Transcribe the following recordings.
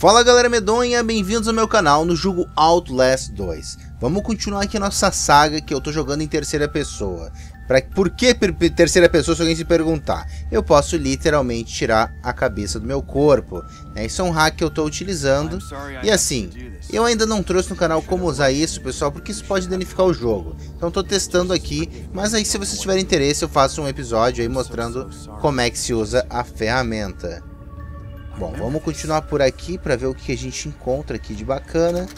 Fala galera medonha, bem-vindos ao meu canal no jogo Outlast 2. Vamos continuar aqui a nossa saga que eu tô jogando em terceira pessoa. Pra, por que terceira pessoa, se alguém se perguntar? Eu posso literalmente tirar a cabeça do meu corpo. Né? Isso é um hack que eu tô utilizando. E assim, eu ainda não trouxe no canal como usar isso, pessoal, porque isso pode danificar o jogo. Então tô testando aqui, mas aí se vocês tiverem interesse eu faço um episódio aí mostrando como é que se usa a ferramenta. Bom, vamos continuar por aqui para ver o que a gente encontra aqui de bacana.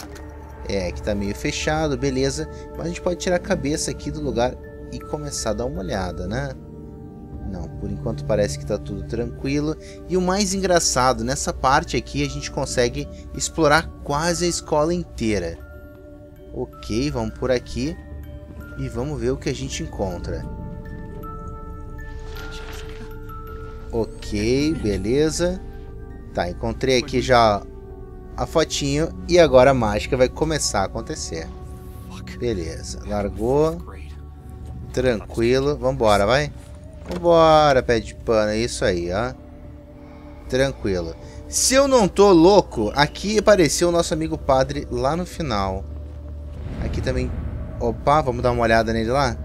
É, que tá meio fechado, beleza. Mas a gente pode tirar a cabeça aqui do lugar e começar a dar uma olhada, né? Não, por enquanto parece que tá tudo tranquilo. E o mais engraçado, nessa parte aqui a gente consegue explorar quase a escola inteira. Ok, vamos por aqui e vamos ver o que a gente encontra. Ok, beleza. Tá, encontrei aqui já a fotinho e agora a mágica vai começar a acontecer. Beleza, largou. Tranquilo, vambora, vai. Vambora, pé de pano, é isso aí, ó. Tranquilo. Se eu não tô louco, aqui apareceu o nosso amigo padre lá no final. Aqui também... Opa, vamos dar uma olhada nele lá?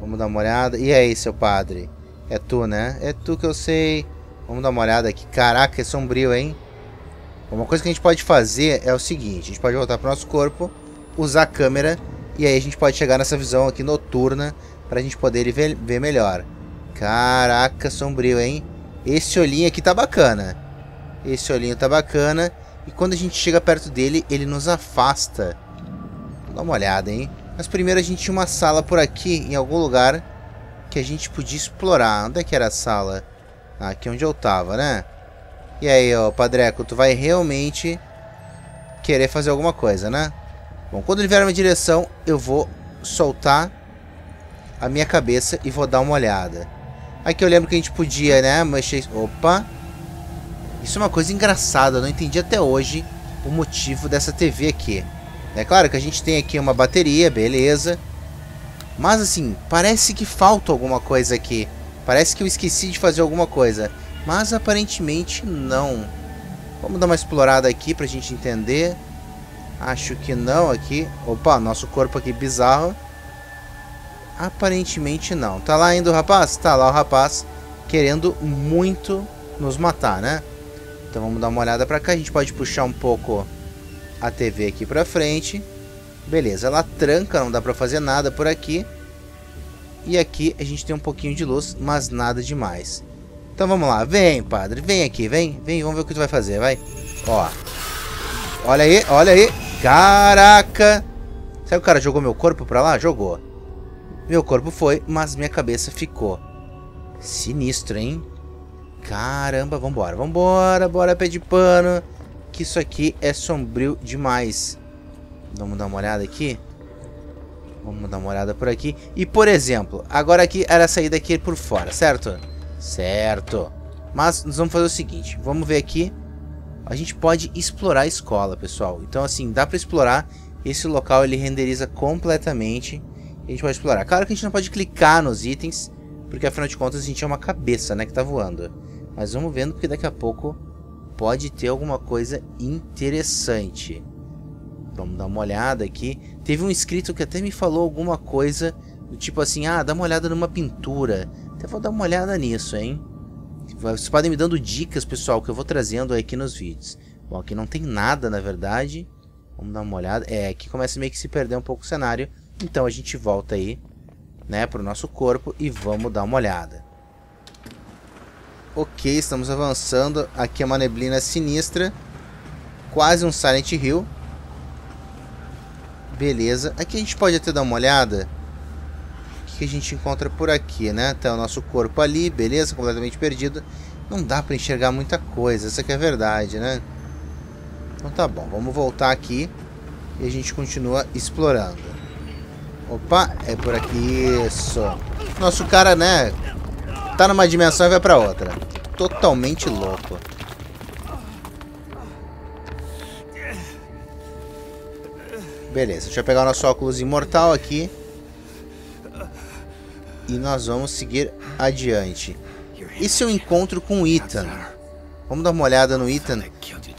Vamos dar uma olhada. E aí, seu padre? É tu, né? É tu que eu sei. Vamos dar uma olhada aqui. Caraca, é sombrio, hein? Uma coisa que a gente pode fazer é o seguinte. A gente pode voltar para o nosso corpo, usar a câmera. E aí a gente pode chegar nessa visão aqui noturna. Para a gente poder ver, ver melhor. Caraca, sombrio, hein? Esse olhinho aqui tá bacana. Esse olhinho tá bacana. E quando a gente chega perto dele, ele nos afasta. Dá uma olhada, hein? Mas primeiro a gente tinha uma sala por aqui, em algum lugar, que a gente podia explorar. Onde é que era a sala? Aqui onde eu tava, né? E aí, ó, Padreco, tu vai realmente querer fazer alguma coisa, né? Bom, quando ele vier na minha direção, eu vou soltar a minha cabeça e vou dar uma olhada. Aqui eu lembro que a gente podia, né, mexer... Opa! Isso é uma coisa engraçada, eu não entendi até hoje o motivo dessa TV aqui. É claro que a gente tem aqui uma bateria, beleza. Mas assim, parece que falta alguma coisa aqui. Parece que eu esqueci de fazer alguma coisa. Mas aparentemente não. Vamos dar uma explorada aqui pra gente entender. Acho que não aqui. Opa, nosso corpo aqui bizarro. Aparentemente não. Tá lá ainda o rapaz? Tá lá o rapaz querendo muito nos matar, né? Então vamos dar uma olhada pra cá. A gente pode puxar um pouco a TV aqui pra frente. Beleza, ela tranca, não dá pra fazer nada por aqui. E aqui a gente tem um pouquinho de luz, mas nada demais. Então vamos lá. Vem, padre. Vem aqui, vem. Vem, vamos ver o que tu vai fazer, vai. Ó. Olha aí, olha aí. Caraca. Que o cara jogou meu corpo pra lá? Jogou. Meu corpo foi, mas minha cabeça ficou. Sinistro, hein? Caramba, vambora, vambora, bora pé de pano. Que isso aqui é sombrio demais. Vamos dar uma olhada aqui. Vamos dar uma olhada por aqui. E, por exemplo, agora aqui era a saída aqui por fora, certo? Certo. Mas nós vamos fazer o seguinte. Vamos ver aqui. A gente pode explorar a escola, pessoal. Então, assim, dá pra explorar. Esse local, ele renderiza completamente. a gente pode explorar. Claro que a gente não pode clicar nos itens. Porque, afinal de contas, a gente é uma cabeça, né? Que tá voando. Mas vamos vendo, porque daqui a pouco pode ter alguma coisa interessante. Vamos dar uma olhada aqui. Teve um inscrito que até me falou alguma coisa do tipo assim, ah, dá uma olhada numa pintura. Até vou dar uma olhada nisso, hein? Vocês podem me dando dicas, pessoal, que eu vou trazendo aqui nos vídeos. Bom, aqui não tem nada, na verdade. Vamos dar uma olhada. É, aqui começa meio que se perder um pouco o cenário. Então a gente volta aí, né, pro nosso corpo e vamos dar uma olhada. Ok, estamos avançando. Aqui é uma neblina sinistra. Quase um Silent Hill. Beleza. Aqui a gente pode até dar uma olhada. O que a gente encontra por aqui, né? Tá o nosso corpo ali, beleza, completamente perdido. Não dá pra enxergar muita coisa, essa que é a verdade, né? Então tá bom, vamos voltar aqui e a gente continua explorando. Opa, é por aqui, isso. Nosso cara, né, tá numa dimensão e vai pra outra. Totalmente louco. Beleza, deixa eu pegar o nosso óculos imortal aqui. E nós vamos seguir adiante. Esse é o encontro com o Ethan. Vamos dar uma olhada no Ethan.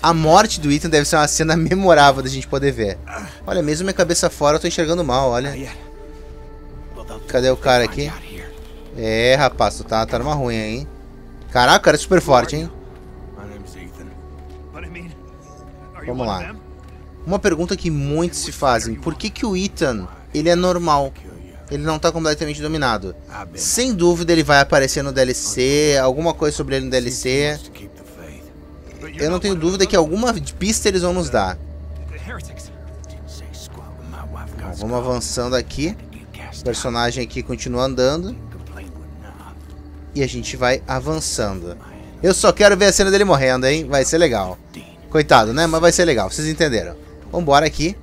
A morte do Ethan deve ser uma cena memorável da gente poder ver. Olha, mesmo minha cabeça fora, eu tô enxergando mal, olha. Cadê o cara aqui? É, rapaz, tu tá, tá numa ruim aí, hein? Caraca, o cara é super forte, hein? Vamos lá. Uma pergunta que muitos se fazem. Por que que o Ethan, ele é normal? Ele não tá completamente dominado. Sem dúvida ele vai aparecer no DLC, alguma coisa sobre ele no DLC. Eu não tenho dúvida que alguma pista eles vão nos dar. Bom, vamos avançando aqui. O personagem aqui continua andando. E a gente vai avançando. Eu só quero ver a cena dele morrendo, hein? Vai ser legal. Coitado, né? Mas vai ser legal, vocês entenderam. Vambora aqui.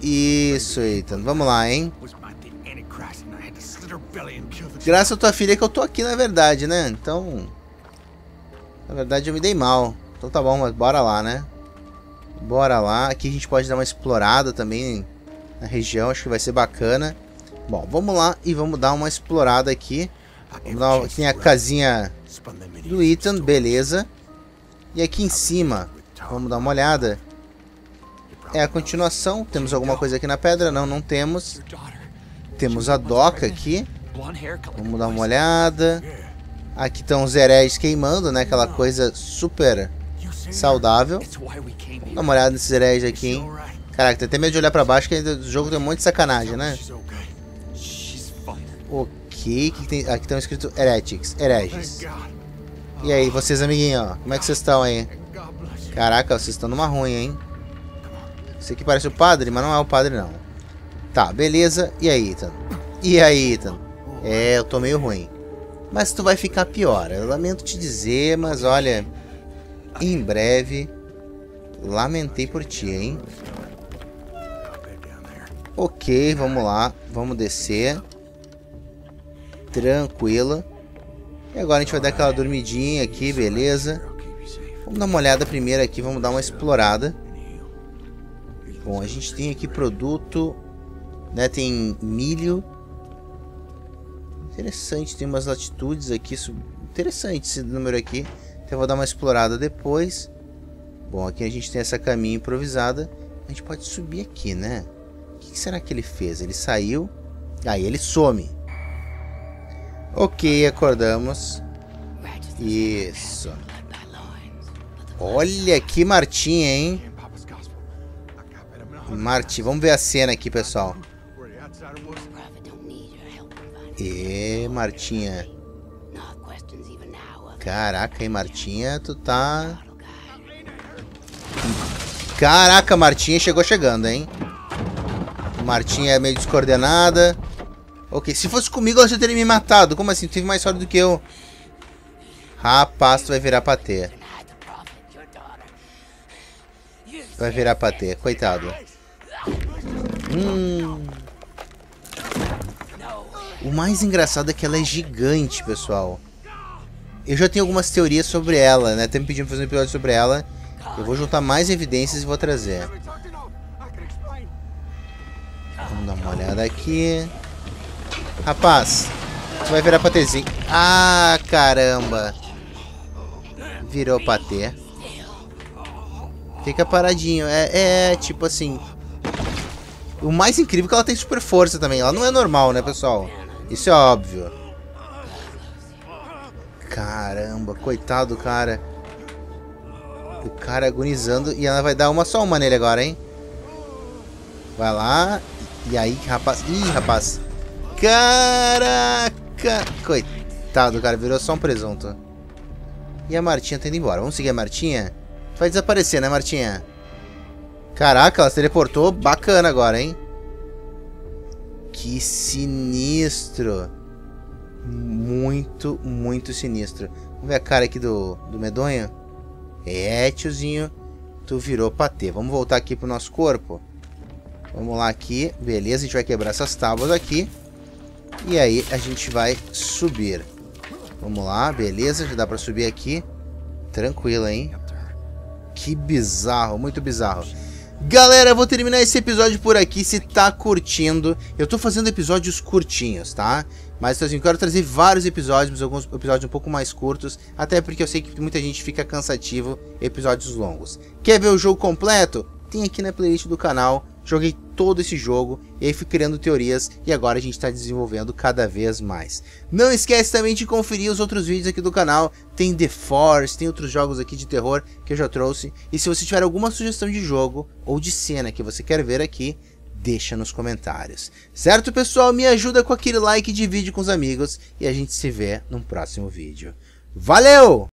Isso, Ethan. Vamos lá, hein? Graças à tua filha que eu tô aqui, na verdade, né? Então... Na verdade, eu me dei mal. Então tá bom, mas bora lá, né? Bora lá. Aqui a gente pode dar uma explorada também na região. Acho que vai ser bacana. Bom, vamos lá e vamos dar uma explorada aqui. Vamos dar uma... Aqui tem a casinha do Ethan, beleza. E aqui em cima, vamos dar uma olhada. É a continuação. Temos alguma coisa aqui na pedra? Não, não temos. Temos a doca aqui. Vamos dar uma olhada. Aqui estão os heréis queimando, né? Aquela coisa super saudável. Vamos dar uma olhada nesses heréis aqui, hein? Caraca, tem até medo de olhar pra baixo, que o jogo tem um monte de sacanagem, né? Ok, que tem... aqui estão escrito Heretics, hereges. E aí, vocês, amiguinho, como é que vocês estão aí? Caraca, vocês estão numa ruim, hein? Esse aqui parece o padre, mas não é o padre, não. Tá, beleza. E aí, Ethan? E aí, Ethan? É, eu tô meio ruim. Mas tu vai ficar pior. Eu lamento te dizer, mas olha... Em breve... Lamentei por ti, hein? Ok, vamos lá. Vamos descer. Tranquila. E agora a gente vai dar aquela dormidinha aqui, beleza? Vamos dar uma olhada primeiro aqui, vamos dar uma explorada. Bom, a gente tem aqui produto, né? Tem milho. Interessante, tem umas latitudes aqui. Interessante esse número aqui. Então eu vou dar uma explorada depois. Bom, aqui a gente tem essa caminha improvisada. A gente pode subir aqui, né? O que será que ele fez? Ele saiu. Aí ah, ele some. Ok, acordamos. Isso. Olha que Martinha, hein? Martin, vamos ver a cena aqui, pessoal. E Martinha. Caraca, hein, Martinha, tu tá... Caraca, Martinha chegou chegando, hein? Martinha é meio descoordenada. Ok, se fosse comigo, ela já teria me matado. Como assim? Tu teve mais sorte do que eu. Rapaz, tu vai virar patê. Vai virar patê, coitado. Hum. O mais engraçado é que ela é gigante, pessoal. Eu já tenho algumas teorias sobre ela, né? Até me pedindo fazer um episódio sobre ela. Eu vou juntar mais evidências e vou trazer. Vamos dar uma olhada aqui. Rapaz, tu vai virar patezinho. Ah, caramba. Virou patê. Fica paradinho. É, é, tipo assim... O mais incrível é que ela tem super força também. Ela não é normal, né, pessoal? Isso é óbvio. Caramba, coitado do cara. O cara agonizando. E ela vai dar uma só uma nele agora, hein? Vai lá. E aí, rapaz... Ih, rapaz. Caraca! Coitado, cara, virou só um presunto. E a Martinha tá indo embora. Vamos seguir a Martinha? Vai desaparecer, né, Martinha? Caraca, ela se teleportou. Bacana agora, hein? Que sinistro. Muito, muito sinistro. Vamos ver a cara aqui do, do medonho? É, tiozinho. Tu virou patê. Vamos voltar aqui pro nosso corpo. Vamos lá aqui. Beleza, a gente vai quebrar essas tábuas aqui. E aí a gente vai subir. Vamos lá, beleza, já dá pra subir aqui. Tranquilo, hein? Que bizarro, muito bizarro. Galera, eu vou terminar esse episódio por aqui, se tá curtindo. Eu tô fazendo episódios curtinhos, tá? Mas assim, eu quero trazer vários episódios, alguns episódios um pouco mais curtos, até porque eu sei que muita gente fica cansativo episódios longos. Quer ver o jogo completo? Tem aqui na playlist do canal. Joguei todo esse jogo e aí fui criando teorias e agora a gente está desenvolvendo cada vez mais. Não esquece também de conferir os outros vídeos aqui do canal. Tem The Force, tem outros jogos aqui de terror que eu já trouxe. E se você tiver alguma sugestão de jogo ou de cena que você quer ver aqui, deixa nos comentários. Certo, pessoal? Me ajuda com aquele like de vídeo com os amigos e a gente se vê no próximo vídeo. Valeu!